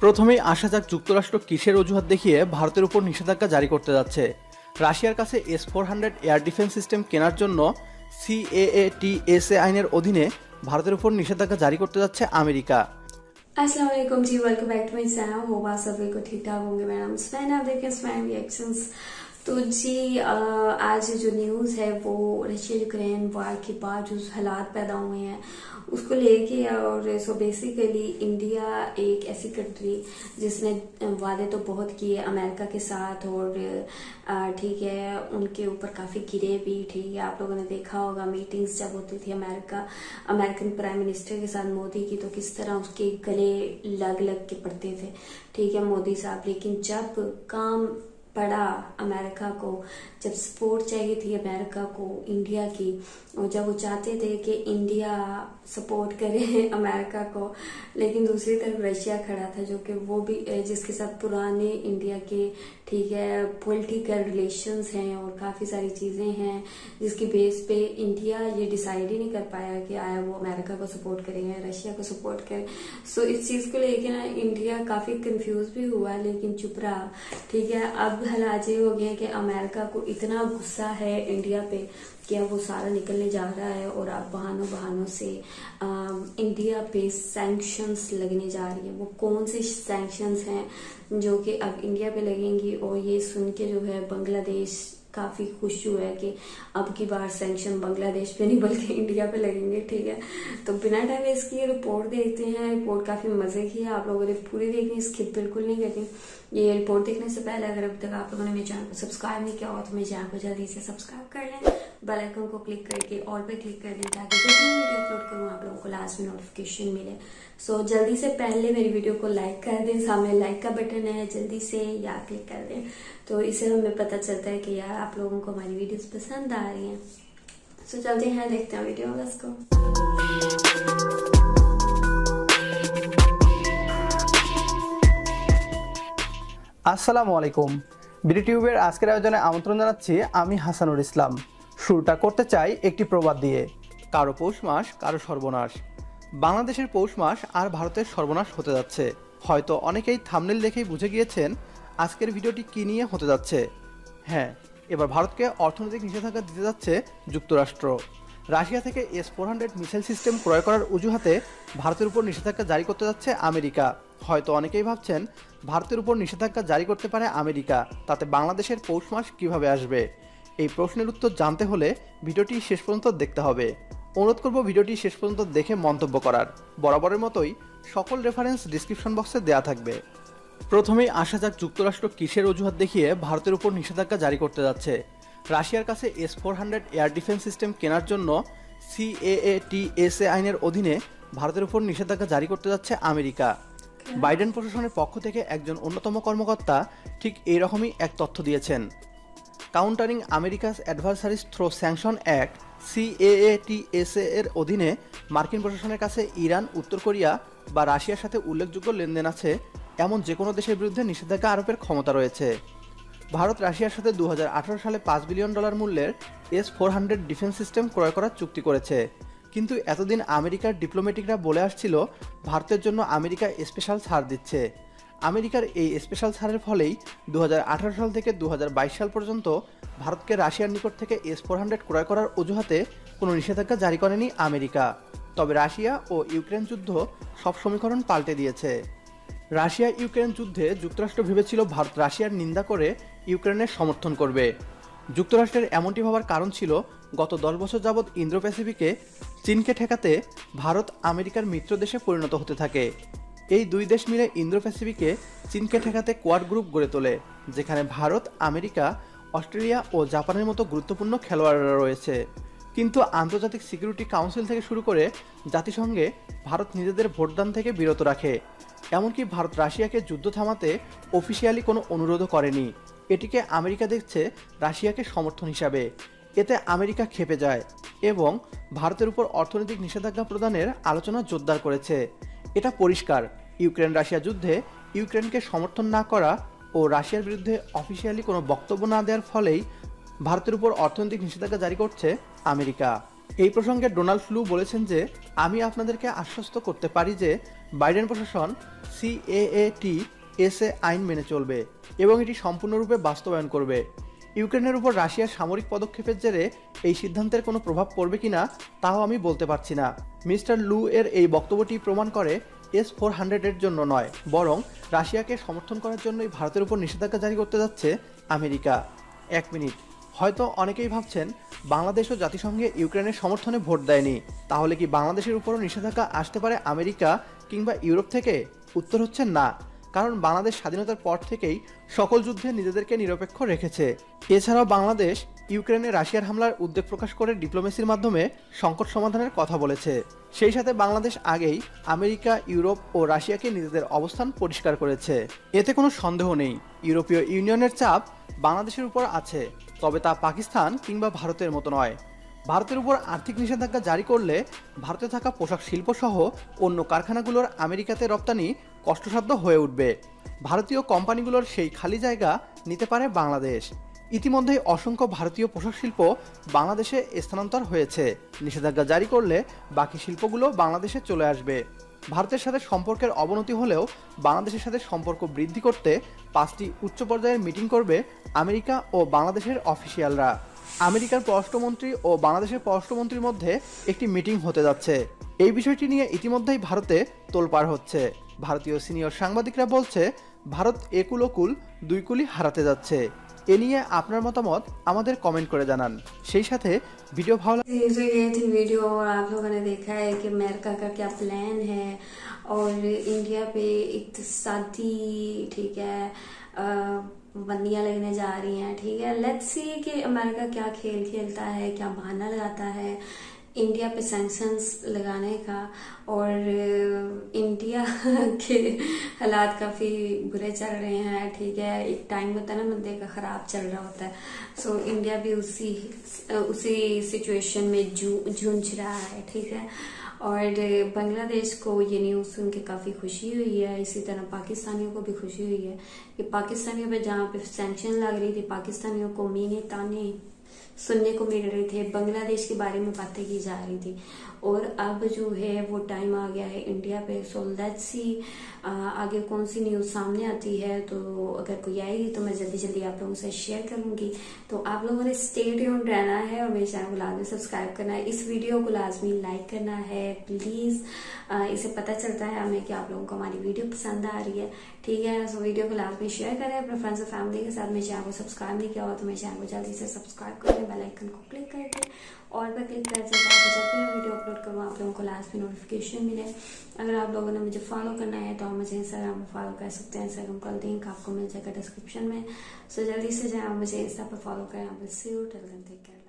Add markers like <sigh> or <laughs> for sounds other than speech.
প্রথমেই আসা যাক যুক্তরাষ্ট্র কিসের অজুহাত দেখিয়ে ভারতের উপর নিষেধাজ্ঞা জারি করতে যাচ্ছে রাশিয়ার কাছে S four hundred air defence system কেনার জন্য সিএএটিএসএ আইনের অধীনে ভারতের উপর নিষেধাজ্ঞা জারি করতে যাচ্ছে America Aslam ji welcome back to my channel hope आप सभी को ठीक ठाक होंगे मेरा नाम स्मैन आप देखें स्मैन रिएक्शंस तो जी आज जो न्यूज़ है वो रशिया यूक्रेन वार के बाद जो हालात पैदा हुए हैं, उसको लेके और सो बेसिकली इंडिया एक ऐसी कंट्री जिसने वादे तो बहुत किए अमेरिका के साथ और ठीक है, उनके ऊपर काफ़ी गिरे भी, ठीक है, आप लोगों ने देखा होगा मीटिंग्स जब होती थी अमेरिका, अमेरिकन प्राइम मिनिस्टर के साथ मोदी की तो किस तरह उसके गले लग लग के पड़ते थे, ठीक है, मोदी साहब। लेकिन जब काम पड़ा अमेरिका को। जब सपोर्ट चाहिए थी अमेरिका को इंडिया की। और जब वो चाहते थे कि इंडिया सपोर्ट करे <laughs> अमेरिका को, लेकिन दूसरी तरफ़ रशिया खड़ा था जो कि वो भी जिसके साथ पुराने इंडिया के, ठीक है पॉलिटिकल रिलेशंस हैं और काफ़ी सारी चीज़ें हैं, जिसकी बेस पे इंडिया ये डिसाइड ही नहीं कर पाया कि आया वो अमेरिका को सपोर्ट करेंगे रशिया को सपोर्ट करे। सो इस चीज़ को लेके ना इंडिया काफ़ी कंफ्यूज भी हुआ, लेकिन चुप रहा, ठीक है। अब हालात ये हो हैं कि अमेरिका को इतना गुस्सा है इंडिया पे कि अब वो सारा निकलने जा रहा है और अब बहानों बहानों से अम, इंडिया पे सैंक्शंस लगने जा रही है। वो कौन से सैंक्शंस हैं जो कि अब इंडिया पे लगेंगी? और ये सुन के जो है बांग्लादेश काफ़ी खुश हुआ है कि अब की बार सैंक्शन बांग्लादेश पे नहीं बल्कि इंडिया पे लगेंगे ठीक है? तो बिना टाइम इसकी रिपोर्ट देखते हैं। रिपोर्ट काफ़ी मज़े की है। आप लोगों ने पूरी देखनी स्किप बिल्कुल नहीं करनी। ये रिपोर्ट देखने से पहले अगर अब तक आप लोगों ने मेरे चैनल को सब्सक्राइब नहीं किया हुआ तो मेरे चैनल को जल्दी से सब्सक्राइब कर लें। बेल आइकन को क्लिक करके और पे क्लिक कर दें ताकि जब भी वीडियो अपलोड करूँ आप लोगों को लास्ट में नोटिफिकेशन मिले। सो so, जल्दी से पहले मेरी वीडियो को लाइक कर दें। सामने लाइक का बटन है जल्दी से या क्लिक कर दें। तो इससे हमें पता चलता है कि यार आप लोगों को हमारी वीडियोस पसंद आ रही हैं। सो चलते हैं देखते हैं वीडियो बस को। আসসালামু আলাইকুম। বিডি টিউবের আজকের আয়োজনে আমন্ত্রণ জানাচ্ছি আমি হাসানুর ইসলাম। শুরুটা করতে চাই একটি প্রবাদ দিয়ে। কারও পৌষ মাস, কারও সর্বনাশ। বাংলাদেশের পৌষ মাস আর ভারতের সর্বনাশ হতে যাচ্ছে। হয়তো অনেকেই থামনেল দেখেই বুঝে গিয়েছেন আজকের ভিডিওটি কী নিয়ে হতে যাচ্ছে। হ্যাঁ এবার ভারতকে অর্থনৈতিক নিষেধাজ্ঞা দিতে যাচ্ছে যুক্তরাষ্ট্র। রাশিয়া থেকে S four hundred missile system ক্রয় করার অজুহাতে ভারতের উপর নিষেধাজ্ঞা জারি করতে যাচ্ছে আমেরিকা। হয়তো অনেকেই ভাবছেন ভারতের উপর নিষেধাজ্ঞা জারি করতে পারে আমেরিকা, তাতে বাংলাদেশের পৌষ মাস কীভাবে আসবে? এই প্রশ্নের উত্তর জানতে হলে ভিডিওটি শেষ পর্যন্ত দেখতে হবে। অনুরোধ করব ভিডিওটি শেষ পর্যন্ত দেখে মন্তব্য করার। বরাবরের মতোই সকল রেফারেন্স ডিসক্রিপশন বক্সে দেওয়া থাকবে। প্রথমেই আসা যাক যুক্তরাষ্ট্র কিসের অজুহাত দেখিয়ে ভারতের উপর নিষেধাজ্ঞা জারি করতে যাচ্ছে। রাশিয়ার কাছে S four hundred air defence system কেনার জন্য সিএএ সিএএটিএসএ আইনের অধীনে ভারতের উপর নিষেধাজ্ঞা জারি করতে যাচ্ছে আমেরিকা। বাইডেন প্রশাসনের পক্ষ থেকে একজন অন্যতম কর্মকর্তা ঠিক এই রকমই এক তথ্য দিয়েছেন। Countering America's adversaries through sanction act, CAATSA এর অধীনে মার্কিন প্রশাসনের কাছে ইরান, উত্তর কোরিয়া বা রাশিয়ার সাথে উল্লেখযোগ্য লেনদেন আছে, এমন যে কোনো দেশের বিরুদ্ধে নিষেধাজ্ঞা আরোপের ক্ষমতা রয়েছে। ভারত, রাশিয়ার সাথে দু হাজার আঠারো সালে পাঁচ বিলিয়ন ডলার মূল্যের S four hundred defence system ক্রয় করার চুক্তি করেছে। কিন্তু এতদিন আমেরিকার ডিপ্লোম্যাটিকরা বলে আসছিল, ভারতের জন্য আমেরিকা স্পেশাল ছাড় দিচ্ছে। আমেরিকার এই স্পেশাল ছাড়ের ফলেই দু হাজার আঠারো সাল থেকে দু হাজার বাইশ সাল পর্যন্ত ভারতকে রাশিয়ার নিকট থেকে এস ফোর হান্ড্রেড ক্রয় করার অজুহাতে কোনো নিষেধাজ্ঞা জারি করেনি আমেরিকা। তবে রাশিয়া ও ইউক্রেন যুদ্ধ সব সমীকরণ পাল্টে দিয়েছে। রাশিয়া ইউক্রেন যুদ্ধে যুক্তরাষ্ট্র ভেবেছিল ভারত রাশিয়ার নিন্দা করে ইউক্রেনের সমর্থন করবে। যুক্তরাষ্ট্রের এমনটি ভাবার কারণ ছিল, গত দশ বছর যাবৎ ইন্দ্র প্যাসিফিকে চীনকে ঠেকাতে ভারত আমেরিকার মিত্র দেশে পরিণত হতে থাকে। এই দুই দেশ মিলে ইন্দ্র প্যাসিফিকে চীনকে ঠেকাতে কোয়াড গ্রুপ গড়ে তোলে, যেখানে ভারত, আমেরিকা, অস্ট্রেলিয়া ও জাপানের মতো গুরুত্বপূর্ণ খেলোয়াড়রা রয়েছে। কিন্তু আন্তর্জাতিক সিকিউরিটি কাউন্সিল থেকে শুরু করে জাতিসংঘে ভারত নিজেদের ভোটদান থেকে বিরত রাখে। এমনকি ভারত রাশিয়াকে যুদ্ধ থামাতে অফিসিয়ালি কোনো অনুরোধও করেনি। এটিকে আমেরিকা দেখছে রাশিয়াকে সমর্থন হিসাবে। এতে আমেরিকা খেপে যায় এবং ভারতের উপর অর্থনৈতিক নিষেধাজ্ঞা প্রদানের আলোচনা জোরদার করেছে। এটা পরিষ্কার। ইউক্রেন রাশিয়া যুদ্ধে ইউক্রেনকে সমর্থন না করা ও রাশিয়ার বিরুদ্ধে অফিসিয়ালি কোনো বক্তব্য না দেওয়ার ফলেই ভারতের উপর অর্থনৈতিক নিষেধাজ্ঞা জারি করছে আমেরিকা। এই প্রসঙ্গে ডোনাল্ড ফ্লু বলেছেন যে, আমি আপনাদেরকে আশ্বস্ত করতে পারি যে, বাইডেন প্রশাসন সিএএটি এসএ আইন মেনে চলবে এবং এটি সম্পূর্ণরূপে বাস্তবায়ন করবে। ইউক্রেনের উপর রাশিয়ার সামরিক পদক্ষেপের জেরে এই সিদ্ধান্তের কোনো প্রভাব পড়বে কিনা তাও আমি বলতে পারছি না। মিস্টার লু এর এই বক্তব্যটি প্রমাণ করে এস ফোর হান্ড্রেডের জন্য নয়, বরং রাশিয়াকে সমর্থন করার জন্যই ভারতের উপর নিষেধাজ্ঞা জারি করতে যাচ্ছে আমেরিকা। এক মিনিট, হয়তো অনেকেই ভাবছেন বাংলাদেশও জাতিসংঘে ইউক্রেনের সমর্থনে ভোট দেয়নি। তাহলে কি বাংলাদেশের উপরও নিষেধাজ্ঞা আসতে পারে আমেরিকা কিংবা ইউরোপ থেকে? উত্তর হচ্ছে না। কারণ বাংলাদেশ স্বাধীনতার পর থেকেই সকল যুদ্ধে নিজেদেরকে নিরপেক্ষ রেখেছে। এছাড়াও বাংলাদেশ ইউক্রেনে রাশিয়ার হামলার উদ্বেগ প্রকাশ করে ডিপ্লোমেসির মাধ্যমে সংকট সমাধানের কথা বলেছে। সেই সাথে বাংলাদেশ আগেই আমেরিকা, ইউরোপ ও রাশিয়াকে নিজেদের অবস্থান পরিষ্কার করেছে। এতে কোনো সন্দেহ নেই। ইউরোপীয় ইউনিয়নের চাপ বাংলাদেশের উপর আছে, তবে তা পাকিস্তান কিংবা ভারতের মতো নয়। ভারতের উপর আর্থিক নিষেধাজ্ঞা জারি করলে ভারতে থাকা পোশাক শিল্প সহ অন্য কারখানাগুলোর আমেরিকাতে রপ্তানি কষ্টসাধ্য হয়ে উঠবে। ভারতীয় কোম্পানিগুলোর সেই খালি জায়গা নিতে পারে বাংলাদেশ। ইতিমধ্যেই অসংখ্য ভারতীয় পোশাক শিল্প বাংলাদেশে স্থানান্তর হয়েছে। নিষেধাজ্ঞা জারি করলে বাকি শিল্পগুলো বাংলাদেশে চলে আসবে। ভারতের সাথে সম্পর্কের অবনতি হলেও বাংলাদেশের সাথে সম্পর্ক বৃদ্ধি করতে পাঁচটি উচ্চ পর্যায়ের মিটিং করবে আমেরিকা ও বাংলাদেশের অফিসিয়ালরা। আমেরিকার পররাষ্ট্রমন্ত্রী ও বাংলাদেশের পররাষ্ট্রমন্ত্রীর মধ্যে একটি মিটিং হতে যাচ্ছে এই বিষয়টি নিয়ে ইতিমধ্যেই ভারতে তোলপাড় হচ্ছে ভারতীয় সিনিয়র সাংবাদিকরা বলছে ভারত একুল ওকুল দুই কুলি হারাতে যাচ্ছে এ নিয়ে আপনার মতামত আমাদের কমেন্ট করে জানান সেই সাথে ভিডিও ভালো ये जो ये थी वीडियो और आप लोगों ने देखा है कि अमेरिका का क्या प्लान है और इंडिया पे इकतसादी ठीक है अ, बंदियाँ लगने जा रही हैं ठीक है? लेट्स सी कि अमेरिका क्या खेल खेलता है क्या बहाना लगाता है इंडिया पे सैंक्शंस लगाने का और इंडिया <laughs> के हालात काफ़ी बुरे चल रहे हैं ठीक है? एक टाइम होता है ना बंदे का खराब चल रहा होता है। सो so, इंडिया भी उसी उसी सिचुएशन में जू- जूझ रहा है ठीक है? और बांग्लादेश को ये न्यूज़ सुन के काफ़ी खुशी हुई है। इसी तरह पाकिस्तानियों को भी खुशी हुई है कि पाकिस्तानियों पर जहाँ पे सैंक्शन लग रही थी, पाकिस्तानियों को मीने ताने सुनने को मिल रहे थे, बांग्लादेश के बारे में बातें की जा रही थी। और अब जो है, वो टाइम आ गया है इंडिया पे। सो लेट्स सी आगे कौन सी न्यूज़ सामने आती है। तो अगर कोई आएगी तो मैं जल्दी जल्दी आप लोगों से शेयर करूँगी। तो आप लोगों ने स्टे ट्यून रहना है और मेरे चैनल को लाजमी सब्सक्राइब करना है। इस वीडियो को लाजमी लाइक करना है प्लीज़ इसे पता चलता है हमें कि आप लोगों को हमारी वीडियो पसंद आ रही है। ठीक है सो वीडियो को लाजमी शेयर करें। अपने फ्रेंड्स और फैमिली के साथ मेरे चैनल को सब्सक्राइब नहीं किया हो तो मेरे चैनल को जल्दी से सब्सक्राइब करें बेल आइकन को क्लिक कर दें और पर क्लिक कर दें ताकि जब भी मैं वीडियो अपलोड करूँ, आप लोगों को लास्ट में नोटिफिकेशन मिले। अगर आप लोगों ने मुझे फॉलो करना है तो आप मुझे इंस्टाग्राम पर फॉलो कर सकते हैं। इंस्टाग्राम का लिंक आपको मिल जाएगा डिस्क्रिप्शन में। सो जल्दी से जाए, आप मुझे इंस्टा पर फॉलो करें। आप सी टेक केयर